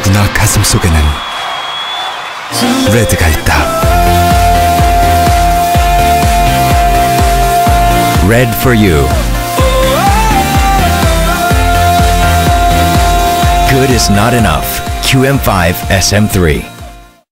누구나 가슴 속에는 레드가 있다. Red for you. Good is not enough. QM5 SM3.